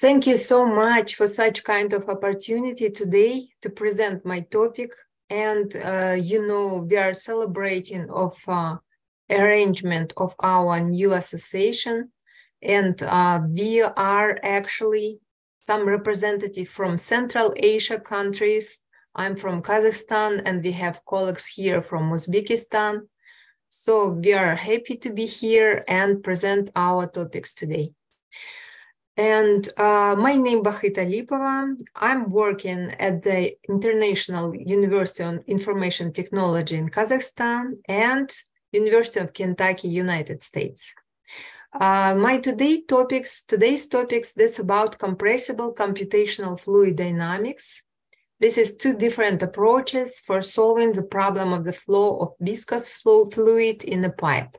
Thank you so much for such kind of opportunity today to present my topic. And uh, you know, we are celebrating of uh, arrangement of our new association. And uh, we are actually some representative from Central Asia countries. I'm from Kazakhstan and we have colleagues here from Uzbekistan. So we are happy to be here and present our topics today. And uh, my name Bakhyt Alipova. I'm working at the International University on Information Technology in Kazakhstan and University of Kentucky, United States. Uh, my today topics, today's topics, that's about compressible computational fluid dynamics. This is two different approaches for solving the problem of the flow of viscous flow fluid in a pipe.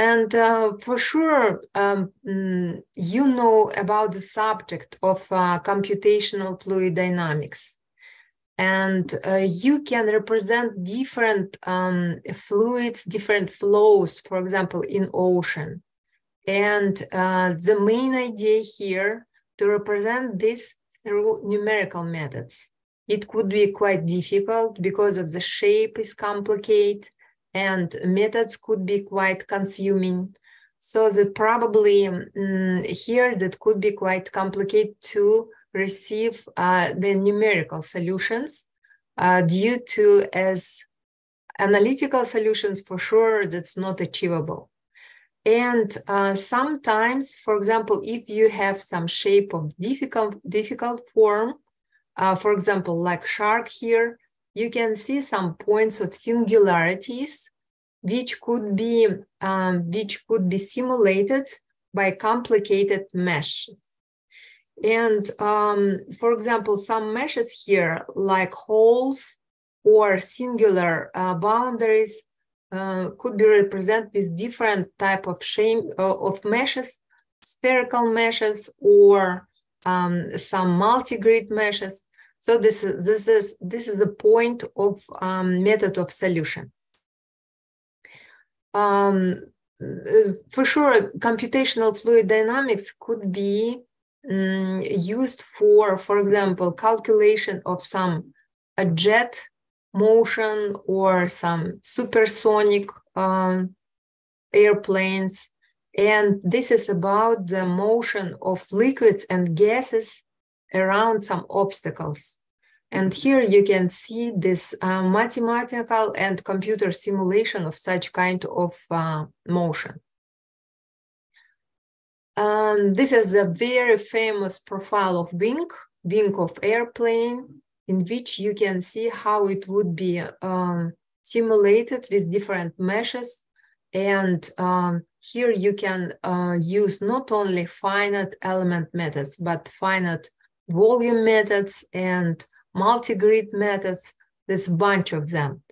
And uh, for sure, um, mm, you know about the subject of uh, computational fluid dynamics and uh, you can represent different um, fluids, different flows, for example, in ocean. And uh, the main idea here to represent this through numerical methods. It could be quite difficult because of the shape is complicated and methods could be quite consuming. So that probably um, here that could be quite complicated to receive uh, the numerical solutions uh, due to as analytical solutions for sure that's not achievable and uh, sometimes for example if you have some shape of difficult difficult form uh, for example like shark here you can see some points of singularities which could be um, which could be simulated by complicated mesh and um, for example, some meshes here, like holes or singular uh, boundaries, uh, could be represented with different type of shape uh, of meshes, spherical meshes or um, some multi-grid meshes. So this is this is this is a point of um, method of solution. Um, for sure, computational fluid dynamics could be um, used for, for example, calculation of some a jet motion or some supersonic um, airplanes. And this is about the motion of liquids and gases around some obstacles. And here you can see this uh, mathematical and computer simulation of such kind of uh, motion. Um, this is a very famous profile of wing, wing of airplane, in which you can see how it would be um, simulated with different meshes. And um, here you can uh, use not only finite element methods, but finite volume methods and multi-grid methods, this bunch of them.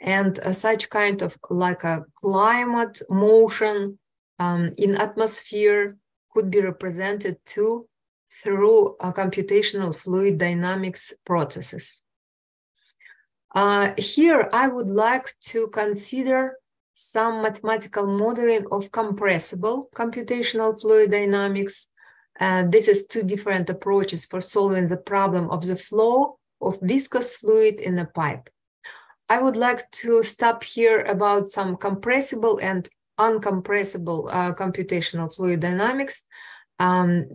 And uh, such kind of like a climate motion um, in atmosphere could be represented too through uh, computational fluid dynamics processes. Uh, here, I would like to consider some mathematical modeling of compressible computational fluid dynamics. Uh, this is two different approaches for solving the problem of the flow of viscous fluid in a pipe. I would like to stop here about some compressible and uncompressible uh, computational fluid dynamics, um,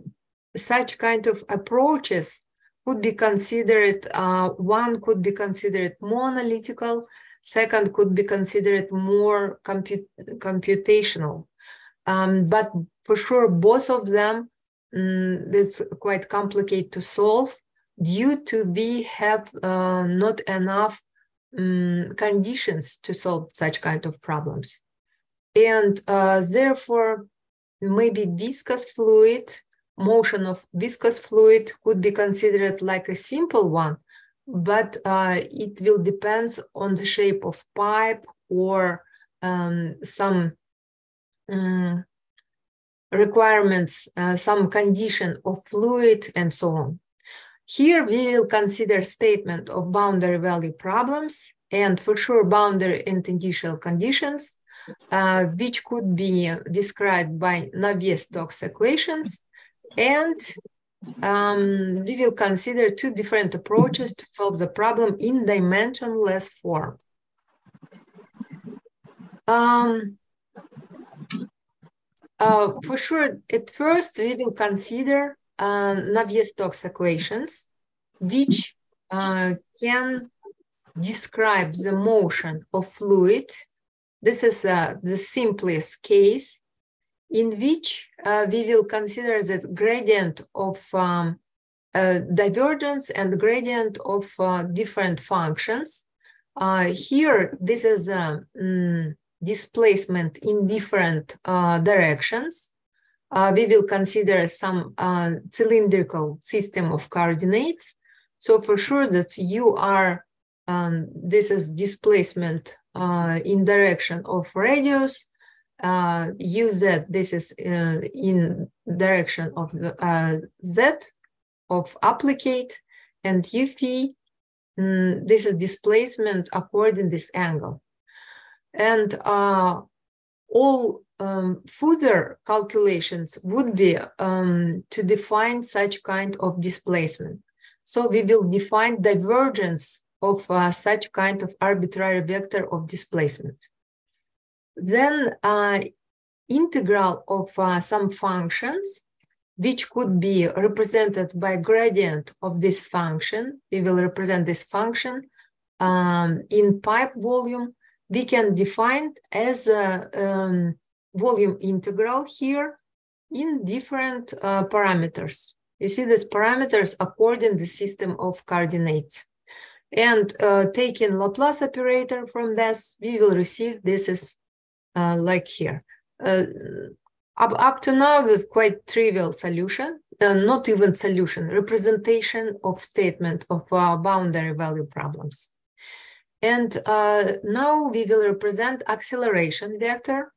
such kind of approaches could be considered, uh, one could be considered more analytical, second could be considered more comput computational. Um, but for sure, both of them, um, is quite complicated to solve due to we have uh, not enough um, conditions to solve such kind of problems. And uh, therefore maybe viscous fluid motion of viscous fluid could be considered like a simple one but uh, it will depend on the shape of pipe or um, some um, requirements uh, some condition of fluid and so on here we will consider statement of boundary value problems and for sure boundary and initial conditions uh, which could be described by Navier-Stokes equations And um, we will consider two different approaches to solve the problem in dimensionless form. Um, uh, for sure, at first we will consider uh, Navier-Stokes equations, which uh, can describe the motion of fluid. This is uh, the simplest case in which uh, we will consider the gradient of um, divergence and gradient of uh, different functions. Here, this is a um, displacement in different uh, directions. Uh, we will consider some cylindrical system of coordinates. So for sure that you are, um, this is displacement in direction of radius, uh, this is uh, in direction of uh, z of applicate and u phi mm, this is displacement according this angle and uh, all um, further calculations would be um, to define such kind of displacement so we will define divergence of uh, such kind of arbitrary vector of displacement then uh, integral of uh, some functions, which could be represented by gradient of this function. We will represent this function um, in pipe volume. We can define as a um, volume integral here in different uh, parameters. You see these parameters according the system of coordinates. And uh, taking Laplace operator from this, we will receive this is uh, like here. Uh, up, up to now, this is quite trivial solution, uh, not even solution, representation of statement of uh, boundary value problems. And uh, now we will represent acceleration vector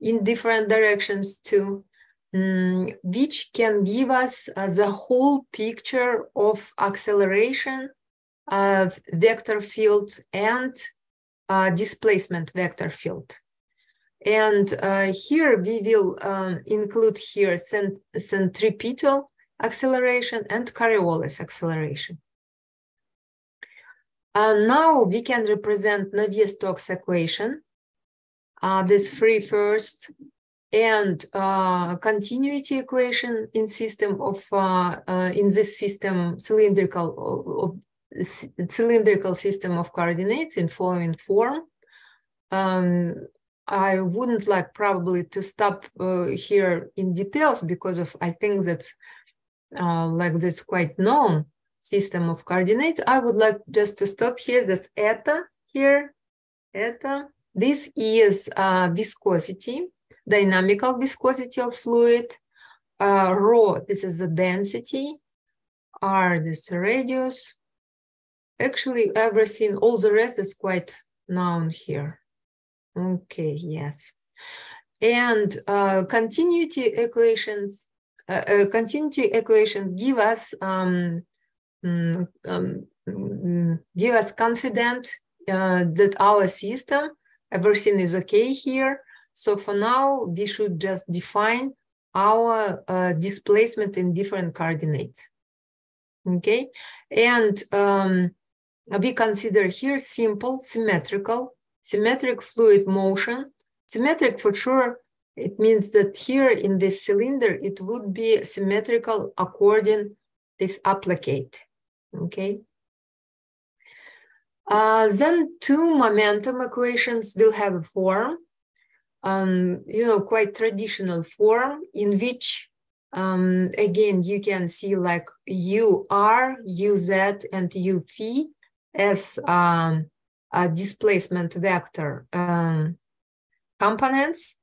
in different directions too, um, which can give us uh, the whole picture of acceleration of vector field and displacement vector field. And uh, here we will um, include here cent centripetal acceleration and Coriolis acceleration. Uh, now we can represent Navier-Stokes equation, uh, this free first, and uh, continuity equation in system of uh, uh, in this system cylindrical of cylindrical system of coordinates in following form. Um, I wouldn't like probably to stop uh, here in details because of I think that's uh, like this quite known system of coordinates. I would like just to stop here. That's eta here, eta. This is uh, viscosity, dynamical viscosity of fluid. Uh, rho, this is the density. R, this radius. Actually, everything, all the rest is quite known here. Okay, yes. And uh, continuity equations, uh, uh, continuity equation give us um, um, give us confident uh, that our system, everything is okay here. So for now, we should just define our uh, displacement in different coordinates. Okay, and um, we consider here simple symmetrical symmetric fluid motion. Symmetric for sure, it means that here in this cylinder, it would be symmetrical according this applicate, okay? Uh, then two momentum equations will have a form, um, you know, quite traditional form in which, um, again, you can see like U R, U Z, and U P as um, uh, displacement vector um, components.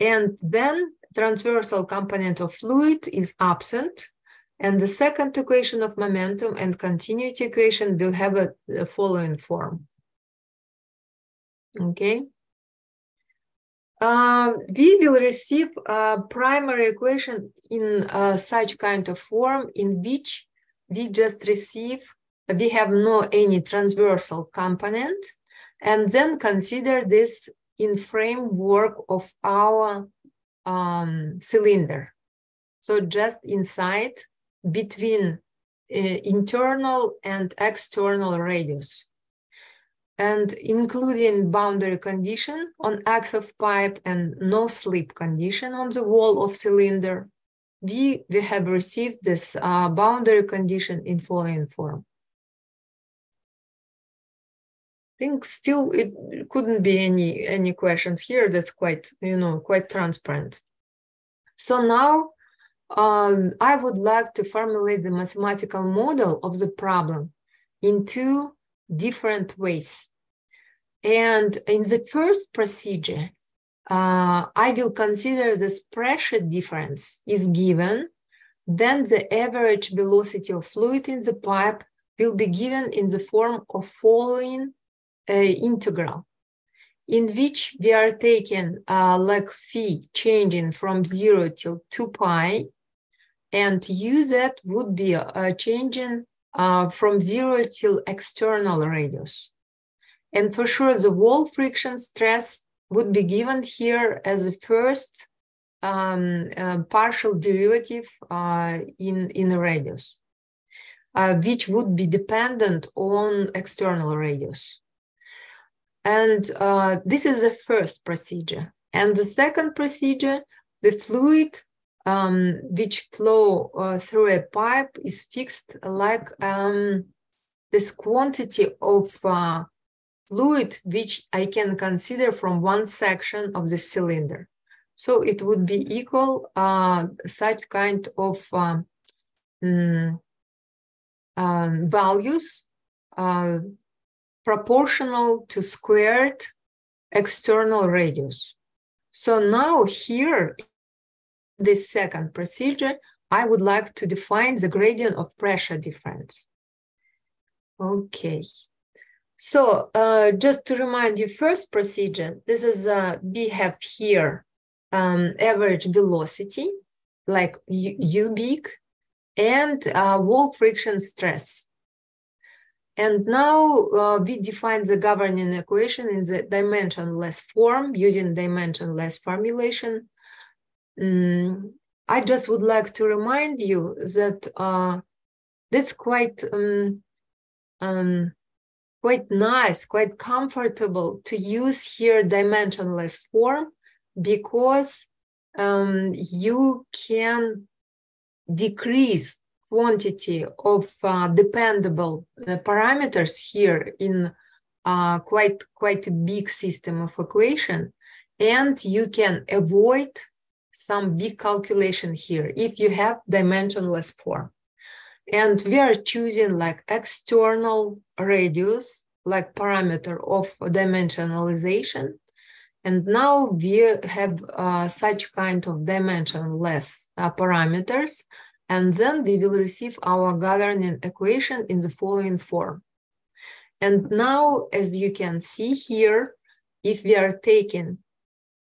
And then transversal component of fluid is absent. And the second equation of momentum and continuity equation will have a, following form. Okay. Uh, we will receive a primary equation in uh, such kind of form in which we just receive we have no any transversal component, and then consider this in framework of our um, cylinder. So just inside between uh, internal and external radius. And including boundary condition on X of pipe and no slip condition on the wall of cylinder, we, we have received this uh, boundary condition in following form. I think still it couldn't be any any questions here. That's quite you know quite transparent. So now um, I would like to formulate the mathematical model of the problem in two different ways. And in the first procedure, uh, I will consider this pressure difference is given, then the average velocity of fluid in the pipe will be given in the form of following uh, integral, in which we are taking uh, like phi changing from zero till 2 pi, and u that would be uh, changing uh, from zero till external radius. And for sure, the wall friction stress would be given here as the first um, uh, partial derivative uh, in, in the radius, uh, which would be dependent on external radius. And uh, this is the first procedure. And the second procedure, the fluid um, which flow uh, through a pipe is fixed like um, this quantity of uh, fluid which I can consider from one section of the cylinder. So it would be equal uh, such kind of um, um, values uh, proportional to squared external radius. So now here this second procedure, I would like to define the gradient of pressure difference. Okay. So uh, just to remind you, first procedure, this is, uh, we have here um, average velocity, like U, U big, and uh, wall friction stress. And now uh, we define the governing equation in the dimensionless form using dimensionless formulation. Mm, I just would like to remind you that uh, that's quite um, um, quite nice, quite comfortable to use here dimensionless form because um, you can decrease quantity of uh, dependable uh, parameters here in uh, quite quite a big system of equation and you can avoid some big calculation here if you have dimensionless form. And we are choosing like external radius, like parameter of dimensionalization. And now we have uh, such kind of dimensionless uh, parameters. And then we will receive our governing equation in the following form. And now, as you can see here, if we are taking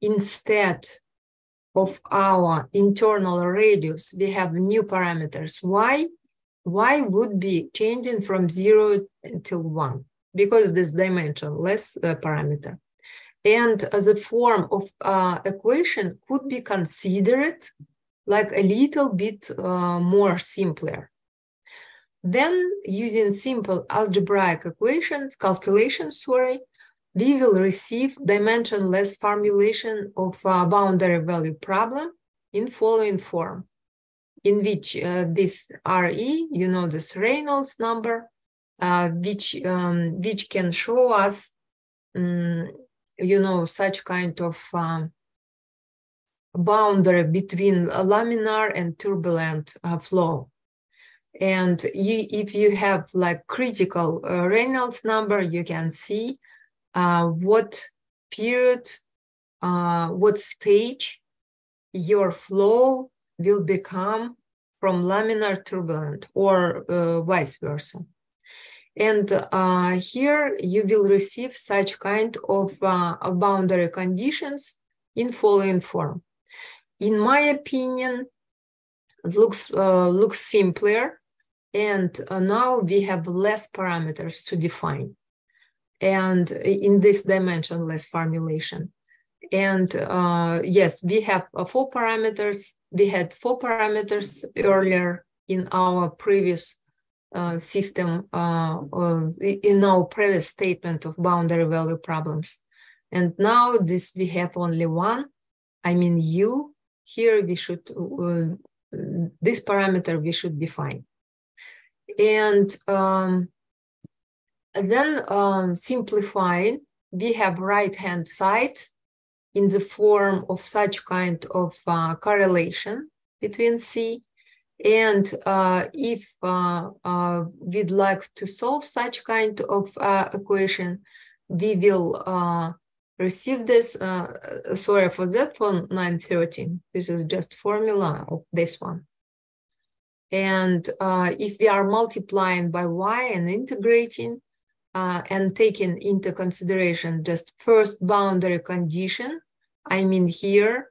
instead of our internal radius, we have new parameters. Why? Y would be changing from zero until one because this dimensionless uh, parameter. And uh, the form of uh, equation could be considered like a little bit uh, more simpler. Then using simple algebraic equations, calculations, sorry, we will receive dimensionless formulation of a boundary value problem in following form, in which uh, this RE, you know, this Reynolds number, uh, which, um, which can show us, um, you know, such kind of um, boundary between laminar and turbulent uh, flow. And you, if you have like critical uh, Reynolds number, you can see uh, what period, uh, what stage your flow will become from laminar turbulent or uh, vice versa. And uh, here you will receive such kind of uh, boundary conditions in following form. In my opinion, it looks, uh, looks simpler and now we have less parameters to define and in this dimensionless formulation. And uh, yes, we have uh, four parameters we had four parameters earlier in our previous uh, system, uh, in our previous statement of boundary value problems. And now this we have only one, I mean u. Here we should, uh, this parameter we should define. And um, then um, simplifying, we have right-hand side in the form of such kind of uh, correlation between C. And uh, if uh, uh we'd like to solve such kind of uh, equation, we will uh, receive this, sorry for that one, 913. This is just formula of this one. And if we are multiplying by y and integrating, uh, and taking into consideration just first boundary condition, I mean here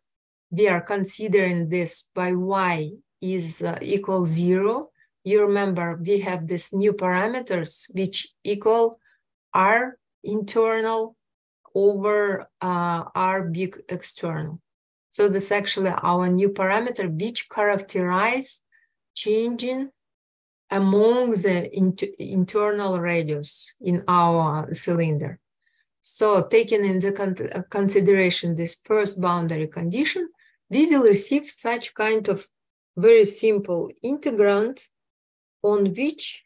we are considering this by y is uh, equal zero. You remember we have these new parameters which equal r internal over uh, r big external. So this is actually our new parameter which characterize changing among the internal radius in our cylinder. So taking into con consideration this first boundary condition, we will receive such kind of very simple integrand on which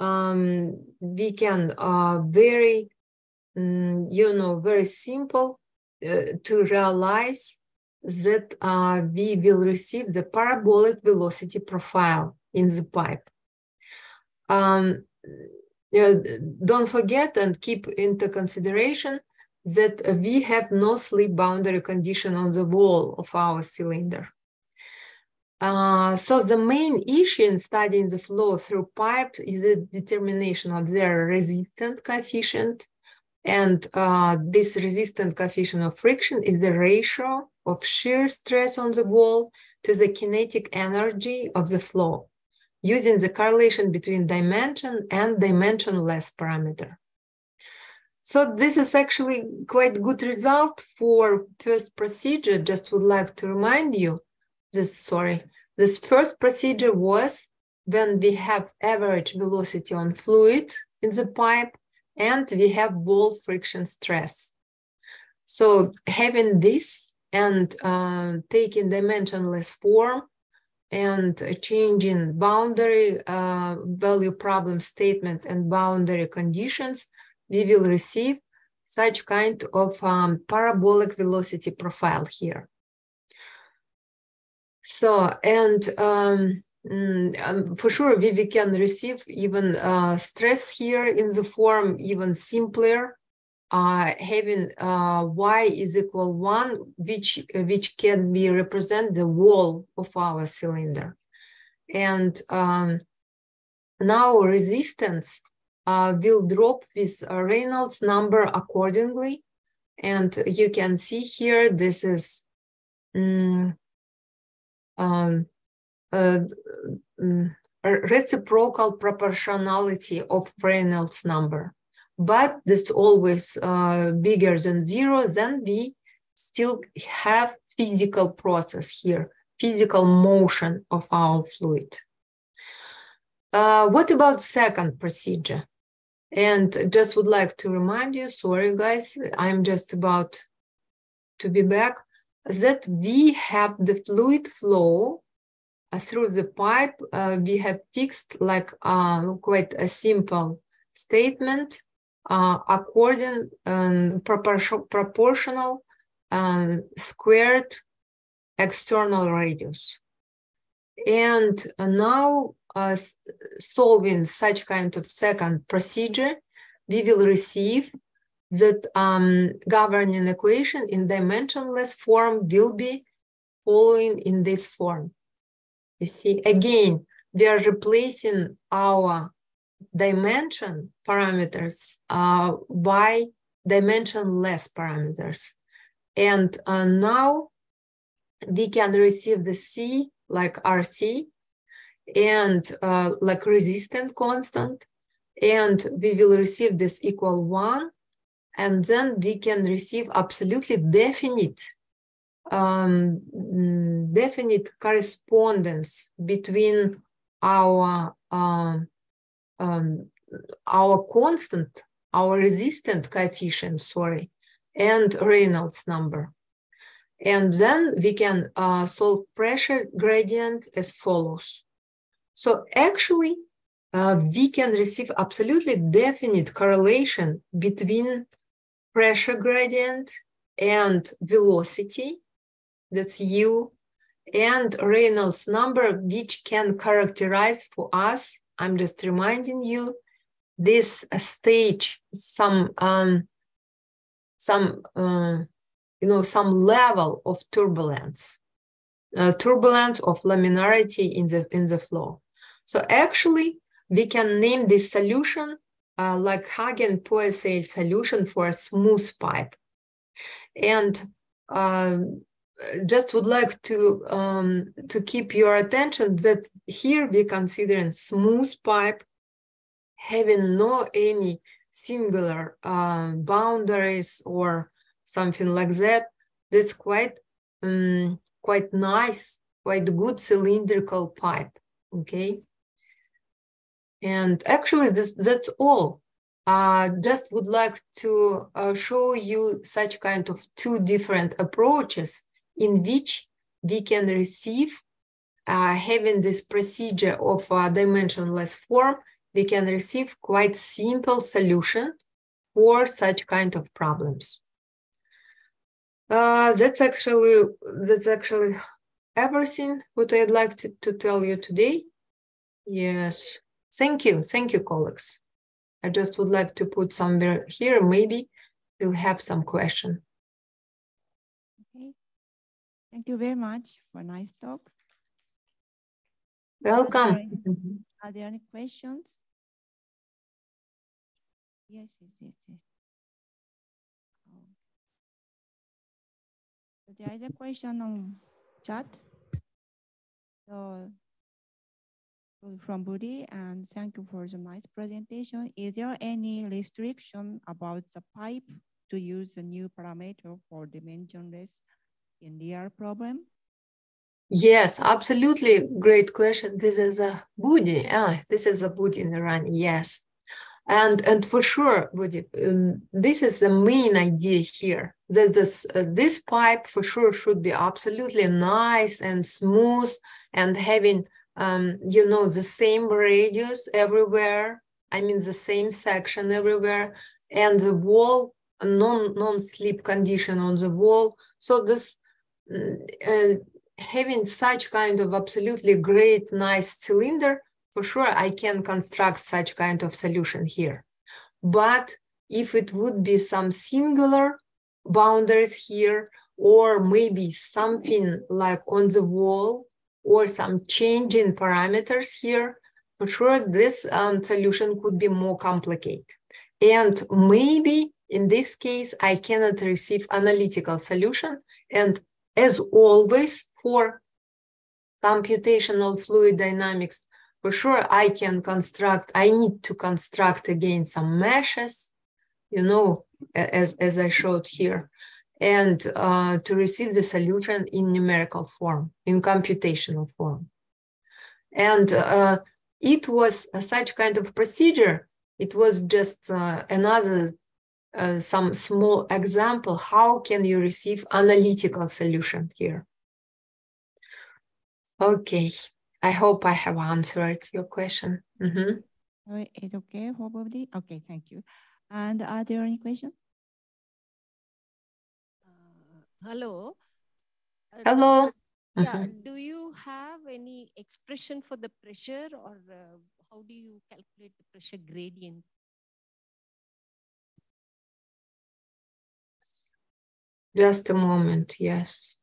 um, we can uh, very, um, you know, very simple uh, to realize that uh, we will receive the parabolic velocity profile in the pipe um, don't forget and keep into consideration that we have no slip boundary condition on the wall of our cylinder. Uh, so the main issue in studying the flow through pipe is the determination of their resistant coefficient. And uh, this resistant coefficient of friction is the ratio of shear stress on the wall to the kinetic energy of the flow using the correlation between dimension and dimensionless parameter. So this is actually quite good result for first procedure. Just would like to remind you this, sorry, this first procedure was when we have average velocity on fluid in the pipe and we have wall friction stress. So having this and uh, taking dimensionless form and changing boundary uh, value problem statement and boundary conditions, we will receive such kind of um, parabolic velocity profile here. So, and um, mm, um, for sure, we, we can receive even uh, stress here in the form even simpler uh, having uh, y is equal one, which which can be represent the wall of our cylinder, and um, now resistance uh, will drop with Reynolds number accordingly, and you can see here this is um, um, reciprocal proportionality of Reynolds number but this always uh, bigger than zero, then we still have physical process here, physical motion of our fluid. Uh, what about second procedure? And just would like to remind you, sorry guys, I'm just about to be back, that we have the fluid flow uh, through the pipe. Uh, we have fixed like uh, quite a simple statement uh, according um, proportional um, squared external radius. And now uh, solving such kind of second procedure, we will receive that um, governing equation in dimensionless form will be following in this form. You see, again, we are replacing our dimension parameters uh, by dimensionless parameters. And uh, now we can receive the C like RC and uh, like resistant constant. And we will receive this equal one. And then we can receive absolutely definite um, mm, definite correspondence between our um, um, our constant, our resistant coefficient, sorry, and Reynolds number. And then we can uh, solve pressure gradient as follows. So actually, uh, we can receive absolutely definite correlation between pressure gradient and velocity, that's u, and Reynolds number, which can characterize for us, I'm just reminding you, this stage, some, um, some, uh, you know, some level of turbulence, uh, turbulence of laminarity in the in the flow. So actually, we can name this solution uh, like Hagen-Poiseuille solution for a smooth pipe. And uh, just would like to um, to keep your attention that here we're considering smooth pipe having no any singular uh, boundaries or something like that. That's quite um, quite nice, quite good cylindrical pipe. Okay. And actually, this, that's all. Uh, just would like to uh, show you such kind of two different approaches in which we can receive, uh, having this procedure of a dimensionless form, we can receive quite simple solution for such kind of problems. Uh, that's actually that's actually everything what I'd like to, to tell you today. Yes. Thank you. Thank you, colleagues. I just would like to put somewhere here. Maybe we'll have some question. Okay. Thank you very much for a nice talk. Welcome. Are there, any questions? Yes, yes, yes, yes. Oh. There is a question on chat. So from Budi, and thank you for the nice presentation. Is there any restriction about the pipe to use a new parameter for dimensionless in DR problem? Yes, absolutely. Great question. This is a Budi. Ah, this is a Budi in Iran. Yes. And, and for sure, Budi, um, this is the main idea here that this, uh, this pipe for sure should be absolutely nice and smooth and having um, you know, the same radius everywhere. I mean, the same section everywhere, and the wall non non slip condition on the wall. So this uh, having such kind of absolutely great, nice cylinder, for sure, I can construct such kind of solution here. But if it would be some singular boundaries here, or maybe something like on the wall or some change in parameters here, for sure this um, solution could be more complicated. And maybe in this case, I cannot receive analytical solution. And as always for computational fluid dynamics, for sure I can construct, I need to construct again some meshes, you know, as, as I showed here and uh, to receive the solution in numerical form, in computational form. And uh, it was such kind of procedure. It was just uh, another, uh, some small example. How can you receive analytical solution here? Okay, I hope I have answered your question. Mm -hmm. It's okay, probably. Okay, thank you. And are there any questions? Hello. Uh, Hello. Yeah. Mm -hmm. Do you have any expression for the pressure or uh, how do you calculate the pressure gradient? Just a moment, yes.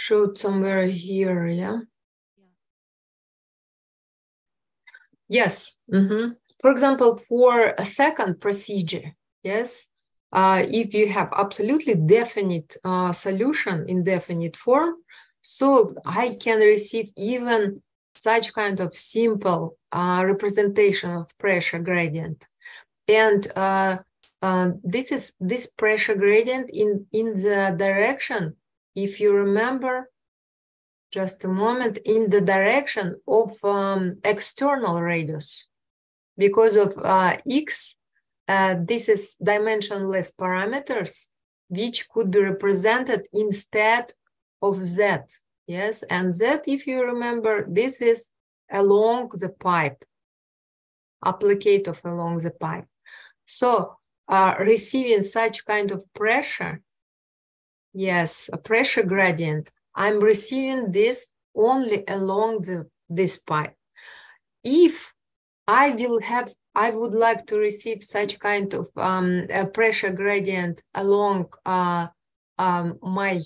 Showed somewhere here, yeah? Yes. Mm -hmm. For example, for a second procedure, yes, uh, if you have absolutely definite uh, solution in definite form, so I can receive even such kind of simple uh, representation of pressure gradient. And uh, uh, this is this pressure gradient in, in the direction, if you remember, just a moment, in the direction of um, external radius. Because of uh, x, uh, this is dimensionless parameters, which could be represented instead of z. Yes, and z, if you remember, this is along the pipe, applicator along the pipe. So uh, receiving such kind of pressure, yes, a pressure gradient, I'm receiving this only along the, this pipe. If I will have, I would like to receive such kind of um, a pressure gradient along uh, um, my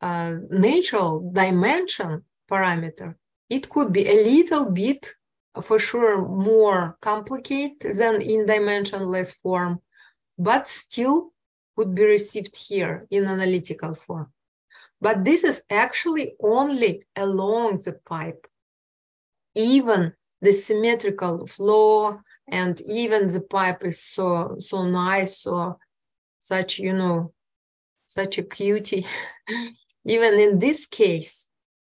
uh, natural dimension parameter, it could be a little bit, for sure, more complicated than in dimensionless form, but still could be received here in analytical form. But this is actually only along the pipe. Even the symmetrical flow and even the pipe is so so nice, so such, you know, such a cutie. even in this case,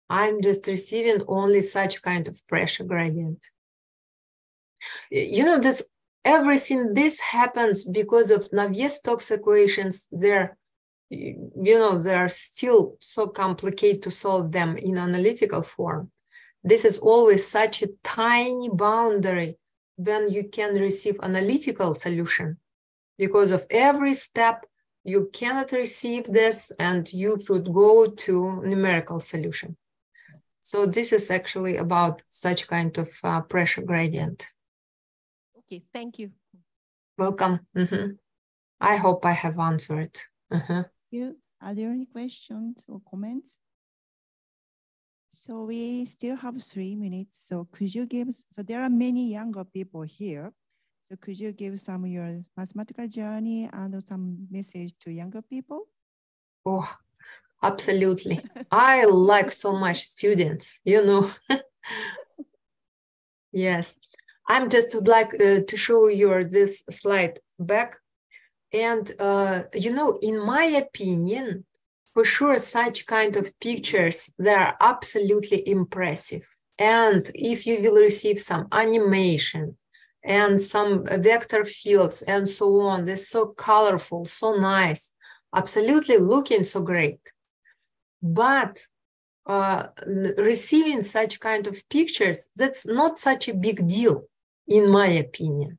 I'm just receiving only such kind of pressure gradient. You know, this everything this happens because of Navier-Stokes equations. They're, you know, they are still so complicated to solve them in analytical form. This is always such a tiny boundary when you can receive analytical solution because of every step you cannot receive this and you should go to numerical solution. So this is actually about such kind of uh, pressure gradient. Okay, thank you. Welcome. Mm -hmm. I hope I have answered. Uh -huh. you. Are there any questions or comments? So we still have three minutes. So could you give, so there are many younger people here. So could you give some your mathematical journey and some message to younger people? Oh, absolutely. I like so much students, you know. yes. I'm just would like uh, to show you this slide back. And, uh, you know, in my opinion, for sure, such kind of pictures, they are absolutely impressive. And if you will receive some animation, and some vector fields and so on. They're so colorful, so nice, absolutely looking so great. But uh, receiving such kind of pictures, that's not such a big deal, in my opinion.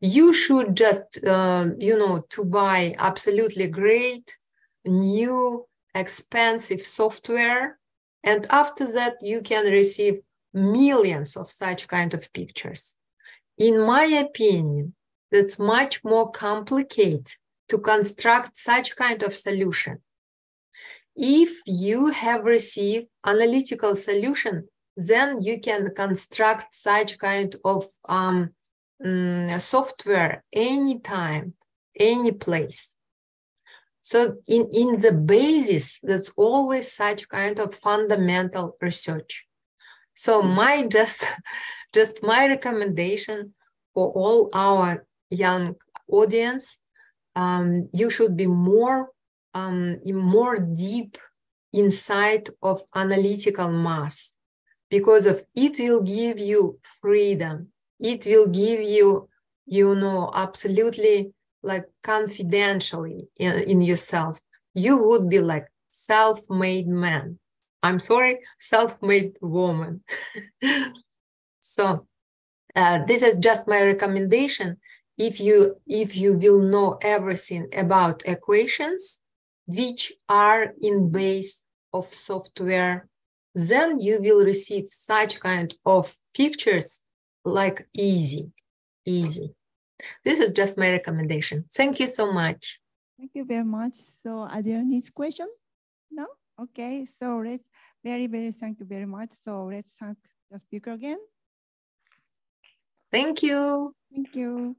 You should just, uh, you know, to buy absolutely great, new, expensive software. And after that, you can receive millions of such kind of pictures in my opinion, that's much more complicated to construct such kind of solution. If you have received analytical solution, then you can construct such kind of um, um, software anytime, any place. So in, in the basis, there's always such kind of fundamental research. So my just just my recommendation for all our young audience, um, you should be more, um, more deep inside of analytical math because of it will give you freedom. It will give you, you know, absolutely like confidentially in, in yourself. You would be like self-made man. I'm sorry, self-made woman. so uh, this is just my recommendation. If you if you will know everything about equations, which are in base of software, then you will receive such kind of pictures like easy, easy. This is just my recommendation. Thank you so much. Thank you very much. So are there any questions? No? Okay, so let's very, very thank you very much. So let's thank the speaker again. Thank you. Thank you.